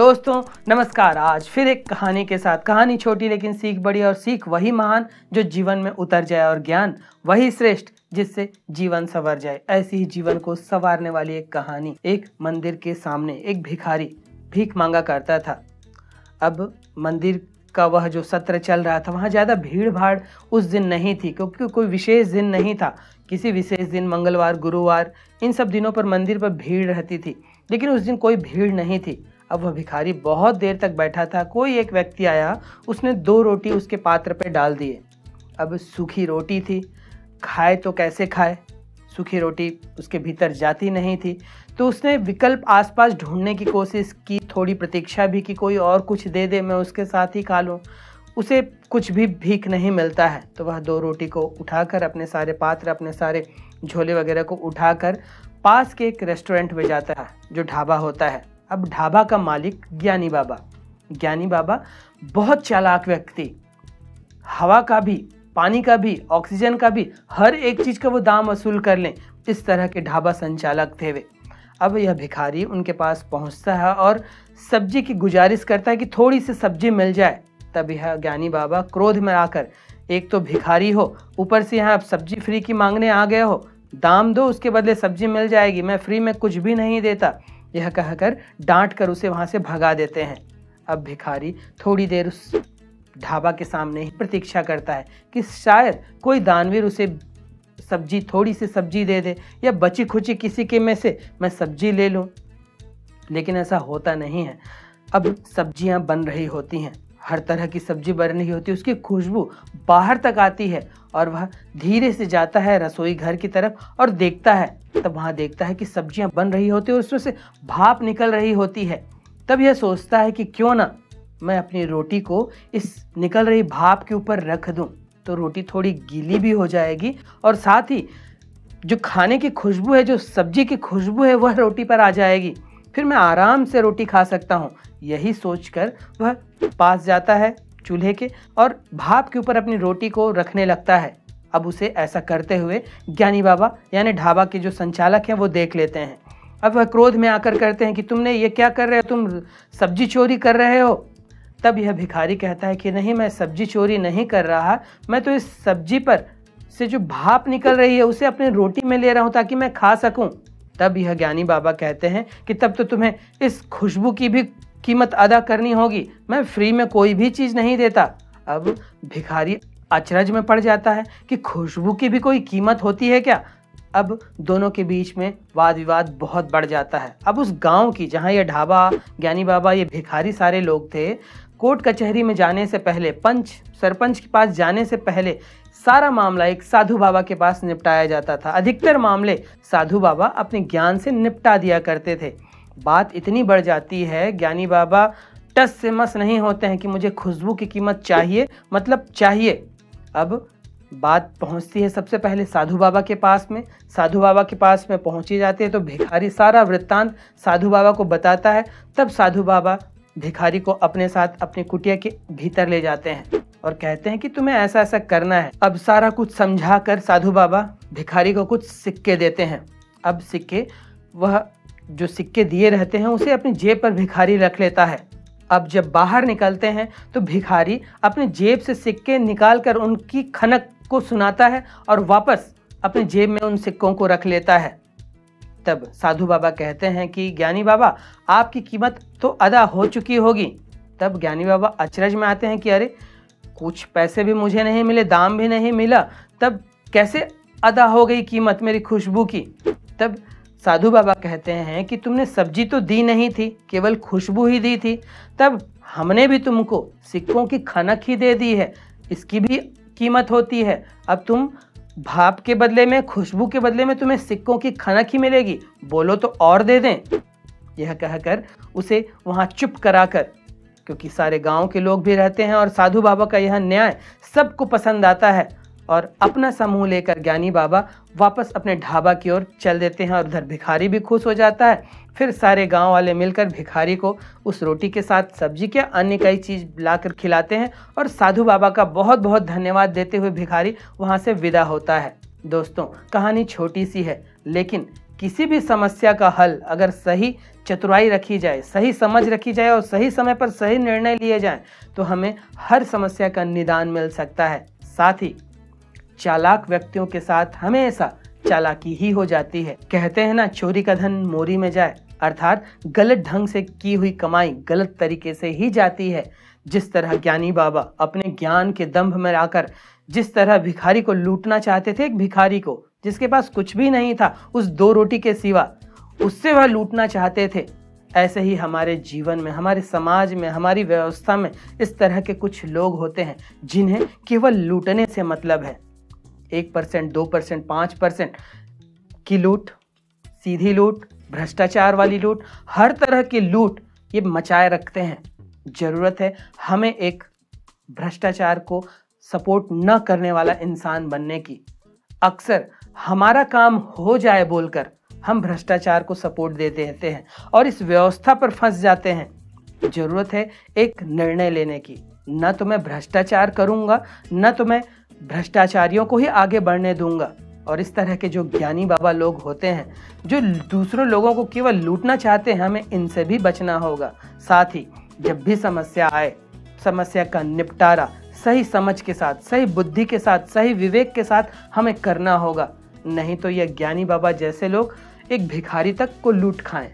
दोस्तों, नमस्कार। आज फिर एक कहानी के साथ। कहानी छोटी लेकिन सीख बड़ी और सीख वही महान जो जीवन में उतर जाए और ज्ञान वही श्रेष्ठ जिससे जीवन संवर जाए। ऐसी ही जीवन को संवारने वाली एक कहानी। एक मंदिर के सामने एक भिखारी भीख मांगा करता था। अब मंदिर का वह जो सत्र चल रहा था, वहाँ ज़्यादा भीड़ भाड़ उस दिन नहीं थी, क्योंकि कोई विशेष दिन नहीं था। किसी विशेष दिन, मंगलवार, गुरुवार, इन सब दिनों पर मंदिर पर भीड़ रहती थी, लेकिन उस दिन कोई भीड़ नहीं थी। अब वह भिखारी बहुत देर तक बैठा था। कोई एक व्यक्ति आया, उसने दो रोटी उसके पात्र पर डाल दिए। अब सूखी रोटी थी। खाए तो कैसे खाए? सूखी रोटी उसके भीतर जाती नहीं थी। तो उसने विकल्प आसपास ढूँढने की कोशिश की, थोड़ी प्रतीक्षा भी कि, कोई और कुछ दे दे, मैं उसके साथ ही खा लूँ। उसे कुछ भी भीख नहीं मिलता है। तो वह दो रोटी को उठाकर अपने सारे पात्र, अपने सारे झोले वगैरह को उठाकर पास के एक रेस्टोरेंट में जाता है, जो ढाबा होता है। अब ढाबा का मालिक ज्ञानी बाबा। ज्ञानी बाबा बहुत चालाक व्यक्ति। हवा का भी, पानी का भी, ऑक्सीजन का भी, हर एक चीज़ का वो दाम वसूल कर लें, इस तरह के ढाबा संचालक थे वे। अब यह भिखारी उनके पास पहुँचता है और सब्ज़ी की गुजारिश करता है कि थोड़ी सी सब्ज़ी मिल जाए। तब यह ज्ञानी बाबा क्रोध में आकर, एक तो भिखारी हो, ऊपर से यहाँ आप सब्ज़ी फ्री की मांगने आ गए हो। दाम दो, उसके बदले सब्ज़ी मिल जाएगी। मैं फ्री में कुछ भी नहीं देता। यह कहकर डांट कर उसे वहाँ से भगा देते हैं। अब भिखारी थोड़ी देर उस ढाबा के सामने ही प्रतीक्षा करता है कि शायद कोई दानवीर उसे सब्ज़ी, थोड़ी सी सब्ज़ी दे दे या बची खुची किसी के में से मैं सब्ज़ी ले लूँ। लेकिन ऐसा होता नहीं है। अब सब्ज़ियाँ बन रही होती हैं। हर तरह की सब्ज़ी बन रही होती है, उसकी खुशबू बाहर तक आती है और वह धीरे से जाता है रसोई घर की तरफ़ और देखता है। तब वहाँ देखता है कि सब्ज़ियाँ बन रही होती है उसमें से भाप निकल रही होती है। तब यह सोचता है कि क्यों ना मैं अपनी रोटी को इस निकल रही भाप के ऊपर रख दूँ तो रोटी थोड़ी गीली भी हो जाएगी और साथ ही जो खाने की खुशबू है, जो सब्ज़ी की खुशबू है, वह रोटी पर आ जाएगी। फिर मैं आराम से रोटी खा सकता हूँ। यही सोचकर वह पास जाता है चूल्हे के और भाप के ऊपर अपनी रोटी को रखने लगता है। अब उसे ऐसा करते हुए ज्ञानी बाबा, यानी ढाबा के जो संचालक हैं, वो देख लेते हैं। अब वह क्रोध में आकर करते हैं कि, तुमने ये क्या कर रहे हो? तुम सब्ज़ी चोरी कर रहे हो? तब यह भिखारी कहता है कि, नहीं, मैं सब्ज़ी चोरी नहीं कर रहा। मैं तो इस सब्ज़ी पर से जो भाप निकल रही है, उसे अपनी रोटी में ले रहा हूँ ताकि मैं खा सकूँ। तब यह ज्ञानी बाबा कहते हैं कि, तब तो तुम्हें इस खुशबू की भी कीमत अदा करनी होगी। मैं फ्री में कोई भी चीज़ नहीं देता। अब भिखारी अचरज में पड़ जाता है कि खुशबू की भी कोई कीमत होती है क्या? अब दोनों के बीच में वाद विवाद बहुत बढ़ जाता है। अब उस गाँव की, जहाँ ये ढाबा, ज्ञानी बाबा, ये भिखारी सारे लोग थे, कोर्ट कचहरी में जाने से पहले, पंच, सरपंच के पास जाने से पहले, सारा मामला एक साधु बाबा के पास निपटाया जाता था। अधिकतर मामले साधु बाबा अपने ज्ञान से निपटा दिया करते थे। बात इतनी बढ़ जाती है, ज्ञानी बाबा टस से मस नहीं होते हैं कि मुझे खुशबू की कीमत चाहिए मतलब चाहिए। अब बात पहुँचती है सबसे पहले साधु बाबा के पास में। साधु बाबा के पास में पहुँची जाती है तो भिखारी सारा वृत्तांत साधु बाबा को बताता है। तब साधु बाबा भिखारी को अपने साथ अपनी कुटिया के भीतर ले जाते हैं और कहते हैं कि तुम्हें ऐसा ऐसा करना है। अब सारा कुछ समझा कर साधु बाबा भिखारी को कुछ सिक्के देते हैं। अब सिक्के वह जो सिक्के दिए रहते हैं, उसे अपनी जेब पर भिखारी रख लेता है। अब जब बाहर निकलते हैं तो भिखारी अपने जेब से सिक्के निकाल कर उनकी खनक को सुनाता है और वापस अपने जेब में उन सिक्कों को रख लेता है। तब साधु बाबा कहते हैं कि, ज्ञानी बाबा, आपकी कीमत तो अदा हो चुकी होगी। तब ज्ञानी बाबा अचरज में आते हैं कि, अरे, कुछ पैसे भी मुझे नहीं मिले, दाम भी नहीं मिला। तब कैसे अदा हो गई कीमत मेरी खुशबू की? तब साधु बाबा कहते हैं कि तुमने सब्ज़ी तो दी नहीं थी, केवल खुशबू ही दी थी। तब हमने भी तुमको सिक्कों की खनक ही दे दी है। इसकी भी कीमत होती है। अब तुम भाप के बदले में, खुशबू के बदले में तुम्हें सिक्कों की खनक ही मिलेगी। बोलो तो और दे दें। यह कहकर उसे वहाँ चुप कराकर, क्योंकि सारे गाँव के लोग भी रहते हैं और साधु बाबा का यह न्याय सबको पसंद आता है। और अपना समूह लेकर ज्ञानी बाबा वापस अपने ढाबा की ओर चल देते हैं और उधर भिखारी भी खुश हो जाता है। फिर सारे गाँव वाले मिलकर भिखारी को उस रोटी के साथ सब्ज़ी क्या अन्य कई चीज़ लाकर खिलाते हैं और साधु बाबा का बहुत बहुत धन्यवाद देते हुए भिखारी वहाँ से विदा होता है। दोस्तों, कहानी छोटी सी है, लेकिन किसी भी समस्या का हल अगर सही चतुराई रखी जाए, सही समझ रखी जाए और सही समय पर सही निर्णय लिए जाए तो हमें हर समस्या का निदान मिल सकता है। साथ ही चालाक व्यक्तियों के साथ हमेशा चालाकी ही हो जाती है। कहते हैं ना, चोरी का धन मोरी में जाए, अर्थात गलत ढंग से की हुई कमाई गलत तरीके से ही जाती है। जिस तरह ज्ञानी बाबा अपने ज्ञान के दंभ में आकर जिस तरह भिखारी को लूटना चाहते थे, एक भिखारी को, जिसके पास कुछ भी नहीं था, उस दो रोटी के सिवा, उससे वह लूटना चाहते थे। ऐसे ही हमारे जीवन में, हमारे समाज में, हमारी व्यवस्था में इस तरह के कुछ लोग होते हैं, जिन्हें केवल लूटने से मतलब है। एक परसेंट, दो परसेंट, पाँच परसेंट की लूट, सीधी लूट, भ्रष्टाचार वाली लूट, हर तरह की लूट ये मचाए रखते हैं। ज़रूरत है हमें एक भ्रष्टाचार को सपोर्ट न करने वाला इंसान बनने की। अक्सर हमारा काम हो जाए बोलकर हम भ्रष्टाचार को सपोर्ट दे देते हैं और इस व्यवस्था पर फंस जाते हैं। ज़रूरत है एक निर्णय लेने की। न तो मैं भ्रष्टाचार करूँगा, न तो मैं भ्रष्टाचारियों को ही आगे बढ़ने दूँगा। और इस तरह के जो ज्ञानी बाबा लोग होते हैं, जो दूसरों लोगों को केवल लूटना चाहते हैं, हमें इनसे भी बचना होगा। साथ ही, जब भी समस्या आए, समस्या का निपटारा, सही समझ के साथ, सही बुद्धि के साथ, सही विवेक के साथ हमें करना होगा। नहीं तो यह ज्ञानी बाबा जैसे लोग एक भिखारी तक को लूट खाएँ।